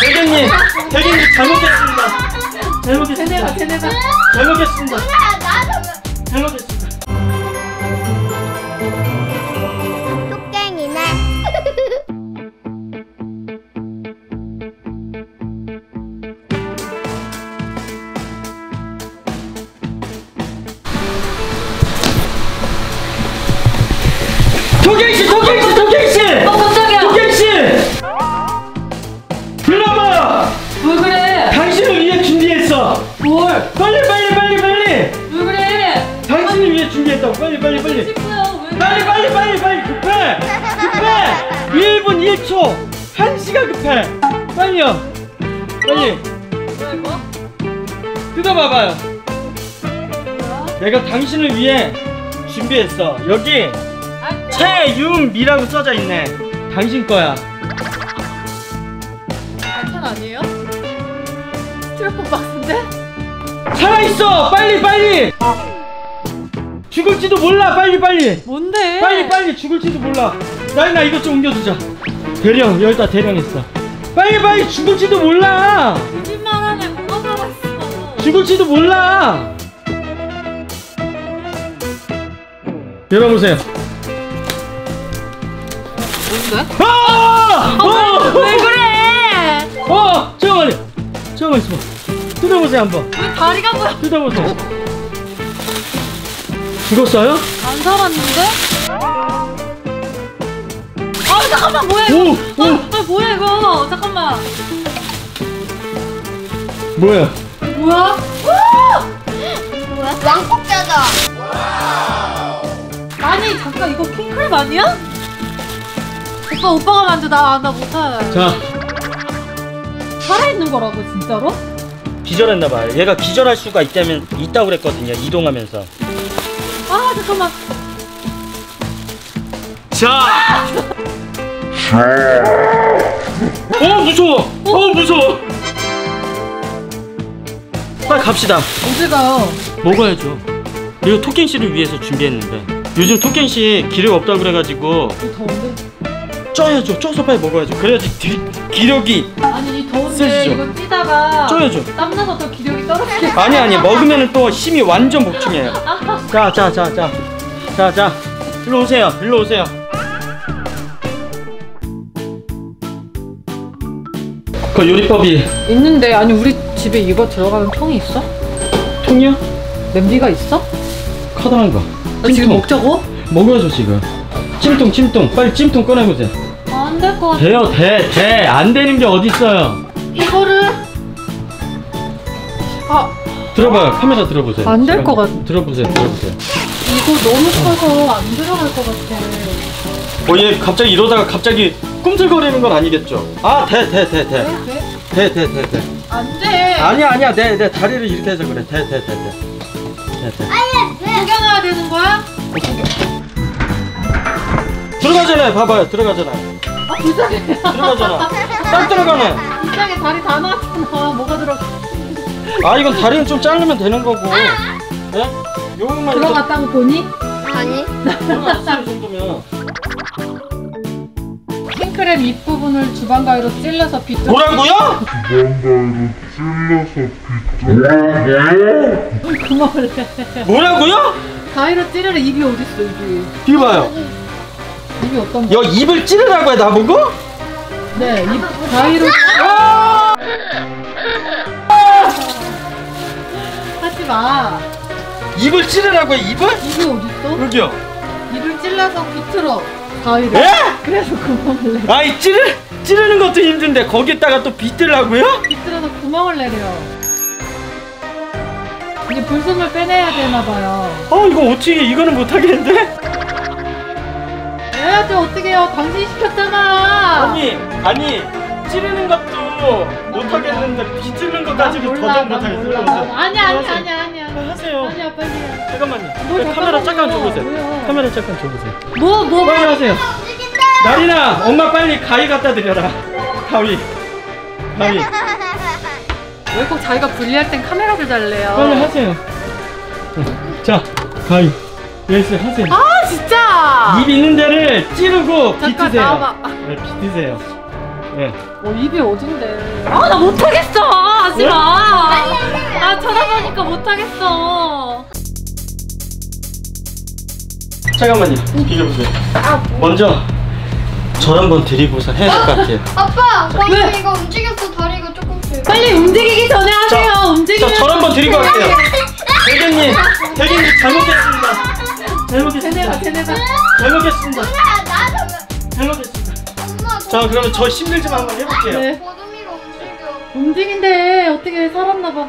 대견님 대견님 잘 먹겠습니다. 잘 먹겠습니다. 잘 먹겠습니다. 나도 잘 먹겠습니다 뭘? 빨리 빨리 빨리 빨리! 왜 그래? 당신을 위해 준비했다고. 빨리 빨리 빨리. 싶어요. 왜 빨리 빨리 빨리 빨리 급해! 급해! 1분 1초! 1시간 급해! 빨리요. 빨리. 뭐야 이거? 뜯어봐봐요. 뭐야? 내가 당신을 위해 준비했어. 여기 아, 최윤미라고 써져 있네. 당신 거야. 반찬 아니에요? 트러플 박스인데? 살아있어! 빨리 빨리! 죽을지도 몰라! 빨리 빨리! 뭔데? 빨리 빨리! 죽을지도 몰라! 나이나 이것 좀 옮겨두자. 대령 여기다 대령했어. 빨리 빨리! 죽을지도 몰라! 거짓말하네. 뭐가 살아있어? 죽을지도 몰라! 열어보세요. 뭔데? 아! 어! 왜 그래? 어! 잠깐만요. 잠깐만 있어봐 뜯어보세요 한번 왜 다리가 뭐야? 뜯어보세요 죽었어요? 안 살았는데? 아 잠깐만 뭐야 이거? 오! 아, 오! 아 뭐야 이거? 잠깐만 뭐야 뭐야? 와! 뭐야? 왕국자다. 아니 잠깐 이거 킹크랩 아니야? 오빠 오빠가 만져 나나 못해 자 살아있는 거라고 진짜로? 기절했나봐요 얘가 기절할 수가 있다면 있다고 그랬거든요 이동하면서 아 잠깐만 자. 어 무서워. 어 무서워. 빨리 갑시다. 어디 가요? 먹어야죠. 이거 토끼 씨를 위해서 준비했는데 요즘 토끼 씨 기력 없다 그래가지고 이 더운데? 쪄야죠. 쪄서 빨리 먹어야죠. 그래야지 기, 기력이 아니 이 더운데 쓰시죠. 이거 찌다가 쪄야죠. 땀나서 더 기력이 떨어지게 아니 아니 먹으면 또 힘이 완전 복충해요. 자 자 자 자 자 자 일로 오세요. 일로 오세요. 그 요리법이 있는데 아니 우리 집에 이거 들어가는 통이 있어? 통이요? 냄비가 있어? 커다란 거. 나 지금 먹자고? 먹어야죠 지금. 찜통 찜통 빨리 찜통 꺼내보세요. 안 될 것 같아 돼요 돼 돼. 안 되는 게 어디 있어요? 이거를 아 들어봐요 카메라 들어보세요. 안 될 것 같- 들어보세요 들어보세요. 이거 너무 커서 안 들어갈 것 같아 어 얘 갑자기 이러다가 갑자기 꿈틀거리는 건 아니겠죠? 아 돼 돼 돼 돼. 돼? 돼돼 돼 돼. 안 돼 아니야 아니야 내 내 다리를 이렇게 해서 그래 돼 돼 돼 돼. 돼 돼. 구겨놔야 되는 거야? 들어가잖아요 봐봐요 들어가잖아요. 아 불쌍해 들어가잖아. 딱 들어가네. 불쌍해 다리 다 나왔잖아 뭐가 들어가 아 이건 다리는 좀 자르면 되는 거고. 네? 요것만 들어갔다고 보니? 아니. 들어갔어요 이 정도면. 킹크랩 윗부분을 주방 가위로 찔러서 비틀 뭐라고요? 구멍을 내 뭐라고요? 가위로 찌르래 입이 어딨어 입이 이거 봐요. 입이 어떤 거? 야 입을 찌르라고 해 나보고? 네 입 가위로 아! 하지 마 입을 찌르라고 해 입을? 입이 어딨어? 여기요. 입을 찔러서 비틀어 가위로 에? 그래서 구멍을 내 아이 찌르 찌르는 것도 힘든데 거기다가 또 비틀라고요? 비틀어서 구멍을 내려 이제 불순물 빼내야 되나 봐요 어 이거 어떻게 이거는 못 하겠는데? 해야지 어떻게 해요 당신이 시켰잖아 아니 아니 찌르는 것도 못 하겠는데 비틀는 것까지도 몰라, 더더욱 난못 하겠어요. 몰라. 들어보세요. 아니 아니. 아니 아니 아니 하세요. 아니야 빨리 해. 잠깐만요. 뭘 네, 카메라 잠깐. 줘보세요. 카메라 잠깐 줘보세요. 뭐 뭐. 빨리 하세요. 나리나 엄마 빨리 가위 갖다 드려라. 가위. 가위. 왜 꼭 자기가 분리할 땐 카메라를 달래요 빨리 하세요. 자 가위. 열쇠 하세요. 아 진짜 입 있는 데를 찌르고 잠깐 비트세요. 나와봐 네, 비트세요. 네. 어 입이 어딘데 아, 나 못하겠어. 하지 마. 아니. 아, 쳐다보니까 못하겠어. 잠깐만요. 비켜보세요. 먼저 절 한번 드리고서 해야 될 것 같아요. 아빠, 방금 왜? 이거 움직였어. 다리가 조금씩. 빨리 움직이기 전에 하세요. 자, 움직이면. 절 한번 드리고 할게요. 대견님, 대견님 잘못했습니다. 잘못했습니다. 쟤네가, 쟤네가. 잘못했습니다. 야, 나도. 잘못했습니다. 엄마, 자, 그러면 저 힘들 좀 한번 해볼게요. 네. 움직여. 움직인대. 어떻게 살았나 봐.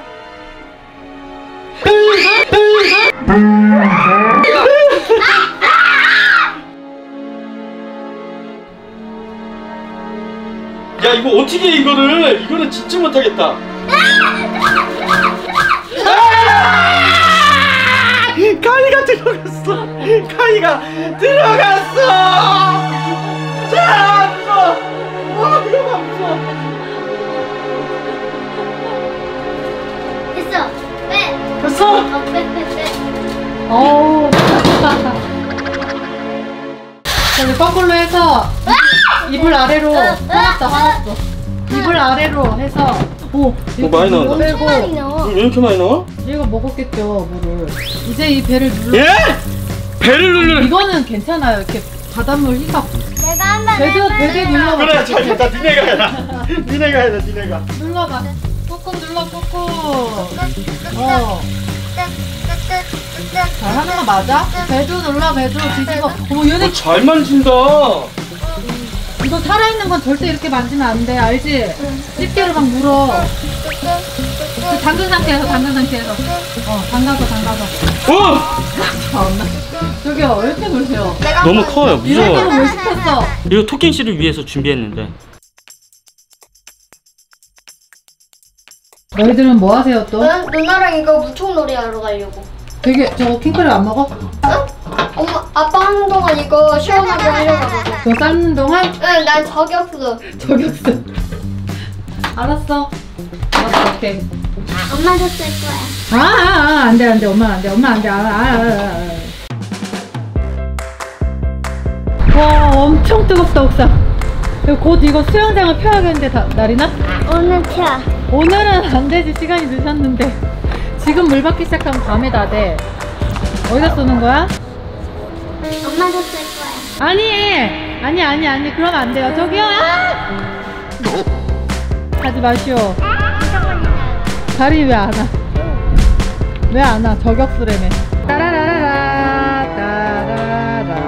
야, 이거 어떻게 해, 이거를? 이거는 진짜 못하겠다. 가위가 들어갔어. 가위가 들어갔어. 자, 무서워. 와, 이거 봐, 무서워. 됐어. 빼. 됐어? 어, 빼, 빼, 빼. 어우. 저기 거꾸로 해서 이불 아래로 화났어 화났어 이불 아래로 해서 오 이렇게 많이 나온다. 물을 빼고 많이 나와. 왜 이렇게 많이 나와? 얘가 먹었겠죠 물을 이제 이 배를 눌러 예? 배를 누르는. 이거는 괜찮아요 이렇게 바닷물 희석 내가 한번 배도 배도 눌러봐 그래, 잘 됐다. 니네가 해라. 니네가 해라, 니네가. 눌러봐 꾹꾹 눌러 꾹꾹 어 잘 하는 거 맞아? 배도 눌러 배도 뒤집어 오 얘네 어, 잘 만진다. 이거 살아있는 건 절대 이렇게 만지면 안 돼 알지? 집게로 막 물어 그 담근 상태에서 담근 상태에서 어 담가서 담가서 어! 참나 저기요 왜 이렇게 놀세요 너무 커요, 이런 무서워. 거를 왜 시켰어 이거 토킹 씨를 위해서 준비했는데. 너희들은 뭐 하세요 또? 응? 누나랑 이거 무총놀이 하러 가려고. 되게 저거 킹크랩 안 먹어? 응? 엄마, 아빠 하는 동안 이거 시원하게 하려고. 저 삶는 동안 응, 난 저격수. 저격수 알았어 알았어 오케이 엄마도 쓸 거야. 아 아 아 안 돼 안 돼 엄마 안 돼 엄마 안 돼 아, 아, 아, 아. 와 엄청 뜨겁다 옥상 곧 이거 수영장을 펴야겠는데 다, 날이나? 오늘 차. 오늘은 안 되지 시간이 늦었는데 지금 물 받기 시작하면 밤에 다 돼 어디다 쏘는 거야? 엄마도 쓸 거야. 아니 아니 아니 아니 그러면 안 돼요 저기요 아! 하지 마시오 다리 왜 안 와? 왜 안 와? 저격수래매 따라라라라 따라라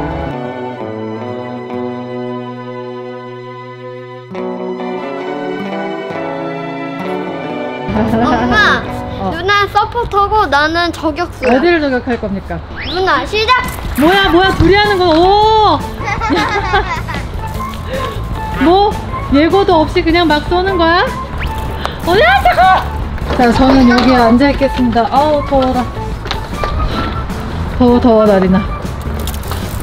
엄마, 어. 누나 서포터고 나는 저격수야. 어디를 저격할 겁니까? 누나 시작. 뭐야 뭐야 둘이 하는 거 오! 뭐 예고도 없이 그냥 막 쏘는 거야? 어야 잠깐! 자 저는 여기 앉아 있겠습니다. 아우 더워라. 더워 더워 나리나.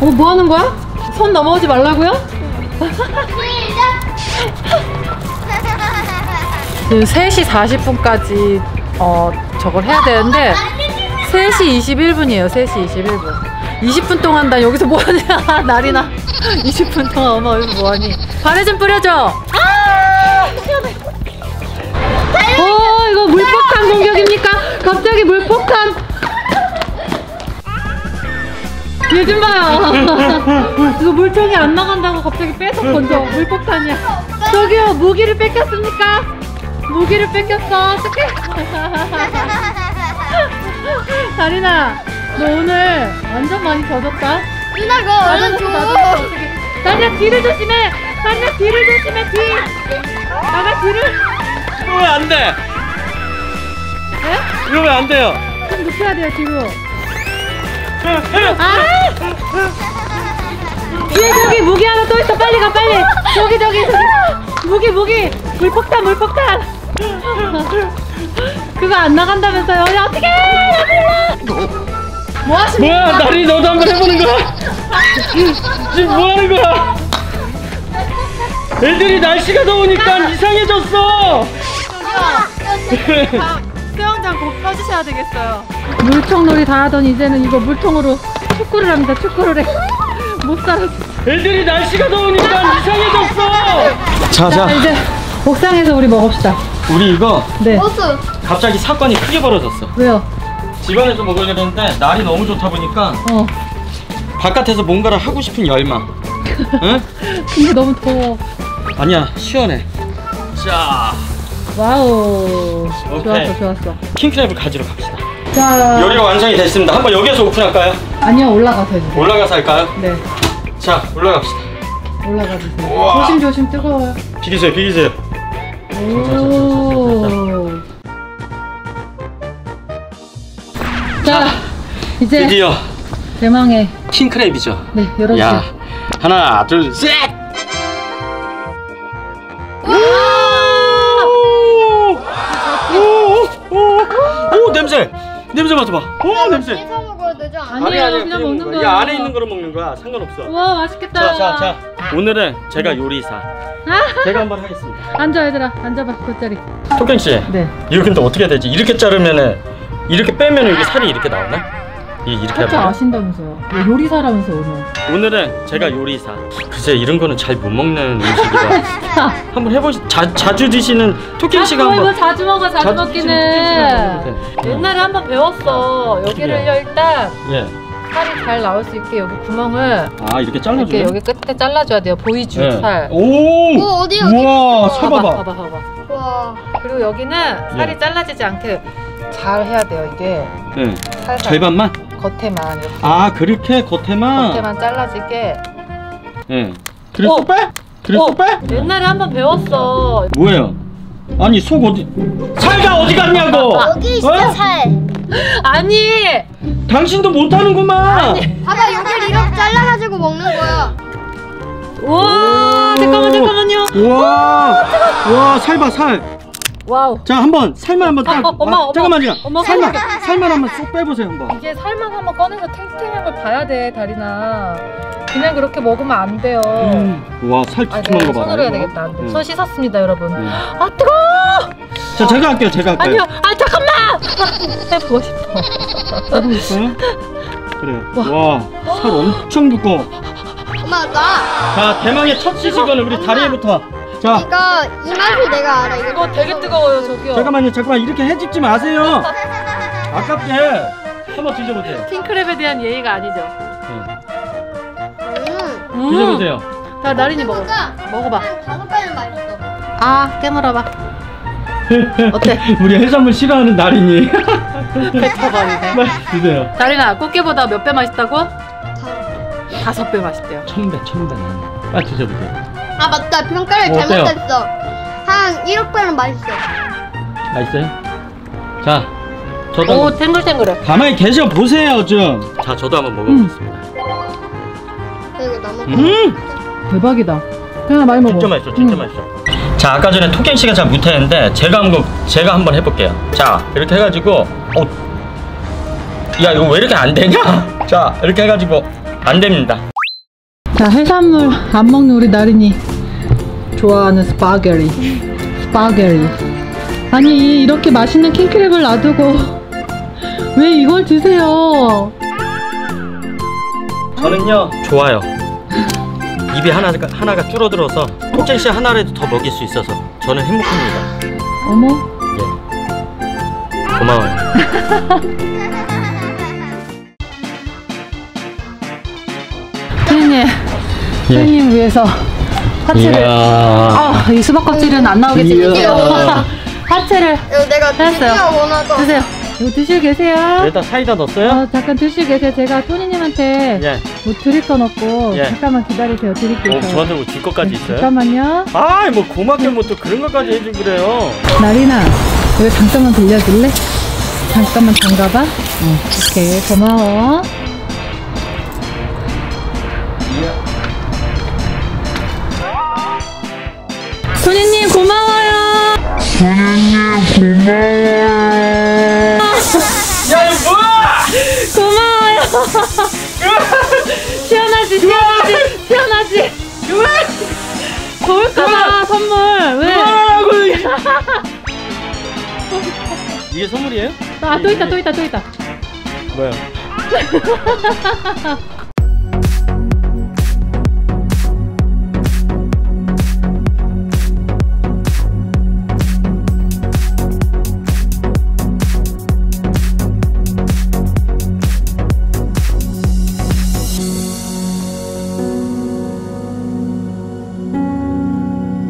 어뭐 하는 거야? 손 넘어오지 말라고요? 그 3시 40분까지 어 저걸 해야 되는데 3시 21분이에요. 3시 21분. 20분 동안 나 여기서 뭐하냐 나리나. 20분 동안 엄마 여기서 뭐하니. 발에 좀 뿌려줘. 아! 시원해 어 이거 물폭탄 공격입니까? 갑자기 물폭탄. 얘좀 봐요. 이거 물총이 안 나간다고 갑자기 빼서 던져. 물폭탄이야. 저기요 무기를 뺏겼습니까 무기를 뺏겼어. 어떡해. 다리나 너 오늘 완전 많이 젖었다. 누나 그거 얼른 줘. 다리야 뒤를 조심해. 다리야 뒤를 조심해 뒤. 나가 뒤를. 왜안 돼? 에? 이거 왜안 돼요? 좀 눕혀야 돼요 뒤로. 아! 뒤에 저기 무기 하나 또 있어. 빨리 가 빨리. 저기 저기 저기. 무기 무기. 물폭탄 물폭탄 그거 안 나간다면서요 야 어떡해 뭐 하십니까 뭐야, 나리 너도 한번 해보는 거야? 지금 뭐 하는 거야? 애들이 날씨가 더우니까 이상해졌어. 아, 수영장 곧 펴주셔야 되겠어요. 물총놀이 다 하던 이제는 이거 물통으로 축구를 합니다. 축구를 해. 못 살아. 애들이 날씨가 더우니까 이상해졌어. 자, 자, 자, 이제 옥상에서 우리 먹읍시다. 우리 이거 네. 버스. 갑자기 사건이 크게 벌어졌어. 왜요? 집안에서 먹으려고 했는데 날이 너무 좋다 보니까 어. 바깥에서 뭔가를 하고 싶은 열망. 응? 근데 너무 더워. 아니야 시원해. 자 와우. 오케이. 좋았어, 좋았어. 킹크랩을 가지러 갑시다. 자. 요리가 완성이 됐습니다. 한번 여기에서 오픈할까요? 아니요, 올라가서 해주세요. 올라가서 할까요? 네. 자 올라갑시다. 올라가 주세요. 우와. 조심, 조심, 뜨거워요. 비기세요 비기세요. 오. 자, 이제 드디어 대망의 킹크랩이죠. 네 열어주세요. 야 하나 둘 셋. 오, 오, 오, 오, 냄새 냄새 맡아봐. 오 냄새. 씻어 먹어야 되죠? 아니에요, 그냥 먹는 거야. 이 안에 있는 거로 먹는 거야. 상관없어. 와 맛있겠다. 자, 자, 자. 오늘은 제가 요리사. 제가 한번 하겠습니다. 앉아 얘들아, 앉아봐 돗자리. 토경 씨, 네. 이거 근데 어떻게 되지? 이렇게 자르면은 이렇게 빼면은 이게 살이 이렇게 나오나? 이 이렇게 할줄 하면 아신다면서요. 네, 요리사라면서 오늘. 오늘은 제가 요리사. 글쎄 이런 거는 잘 못 먹는 음식이라 한번 해보시. 자, 자주 드시는 토경 씨가 아, 이거 한번. 자주 먹어, 자주, 자주 드시는 토끼 씨가 한번 먹기는. 해보세요. 옛날에 한번 배웠어. 여기를요 일단 예. 살이 잘 나올 수 있게 여기 구멍을 아 이렇게 잘라줘요? 이렇게 여기 끝에 잘라줘야 돼요. 보이죠 예. 살. 오. 오, 어디, 어디? 우와 살 봐봐, 봐봐. 봐봐. 와. 그리고 여기는 살이 예. 잘라지지 않게 잘 해야 돼요. 이게 예. 살살 절반만? 겉에만 이렇게 아 그렇게 겉에만. 겉에만 잘라지게. 예. 그래서 어. 빼? 그래서 어, 빼? 옛날에 한번 배웠어. 뭐예요? 아니 속 어디? 살가 어디 갔냐고? 여기 있어, 어? 살. 아니 당신도 못하는구만. 봐봐, 여기를 이렇게 잘라가지고 먹는 거야. 와 잠깐만 잠깐만요. 와, 와, 살 봐, 살. 와우. 자, 한번 살만 한번 딱. 어, 어, 엄마, 아, 엄마. 잠깐만요. 엄마, 살만. 살만 한번 쏙 빼보세요, 한번. 이게 살만 한번 꺼내서 탱탱한 걸 봐야 돼 나린아. 그냥 그렇게 먹으면 안 돼요. 음, 와, 살 아, 두툼한 네, 거 봐라. 손으로 해야. 되겠다. 음. 손 씻었습니다, 여러분. 음. 아 뜨거! 자, 제가 할게요, 제가 할게요. 아니요, 아 잠깐만. 해보고 싶어. 해보겠어요? 그래요. 와, 살 엄청 두꺼워. 엄마, 나. 자, 대망의 첫 시식은 우리 다리에부터. 자, 이거, 이 맛을 내가 알아. 이거 이거 되게 뜨거워요, 저기요. 잠깐만요, 잠깐만 이렇게 해집지 마세요. 아깝게 한번 드셔보세요. 킹크랩에 대한 예의가 아니죠. 네. 음. 음. 드셔보세요. 자, 나린이 먹어. 먹어봐. 한 다섯 배는 맛있어. 아, 깨물어봐. 어때? 우리 해산물 싫어하는 나린이. 뱉어버리네. 드세요. 나린아, 꽃게보다 몇 배 맛있다고? 다- 다섯 배 맛있대요. 천배, 천배. 빨리 드셔보세요. 아, 맞다. 평가를 어, 어때요? 잘못했어. 한 1억 배는 맛있어. 맛있어요? 자, 저도 오, 한번 탱글탱글해. 가만히 계셔 보세요 좀. 자, 저도 한번 먹어보겠습니다. 이거 너무. 음, 대박이다. 그냥 많이 먹어. 진짜 맛있어, 진짜 맛있어. 자, 아까 전에 토끼 씨가 잘 못했는데 제가 한번 제가 한번 해볼게요. 자, 이렇게 해가지고, 어, 야 이거 왜 이렇게 안 되냐? 자, 이렇게 해가지고 안 됩니다. 자, 해산물 안 먹는 우리 나린이 좋아하는 스파게리. 스파게리. 아니, 이렇게 맛있는 킹크랩을 놔두고 왜 이걸 드세요? 저는요 좋아요. 입이 하나가 하나가 줄어들어서 토끼 씨 하나라도 더 먹일 수 있어서 저는 행복합니다. 어머. 예. 고마워요. 선생님, 선생님 위해서 하체를. 이야. 아, 이 수박 껍질은 안 나오겠지. 이야. 하체를 내가 했어요. 원하던. 드세요. 이거 드시고 계세요. 여기다 사이다 넣었어요? 어, 잠깐 드시고 계세요. 제가 토니님한테 예. 뭐 드릴 건 없고 예. 잠깐만 기다리세요. 드릴게요. 어, 저한테 뭐 줄 것까지 있어요? 잠깐만요. 아, 뭐 고맙게 뭐 또 그런 것까지 해주고 그래요. 나리나, 이거 잠깐만 빌려줄래? 잠깐만 잠가봐. 어, 오케이, 고마워. 손님 고마워요. 야, 시원하지, 시원하지, 시원하지. 더울까봐 선물. 왜? 이게 선물이에요? 아, 또 있다, 또 있다, 또 있다. 뭐야?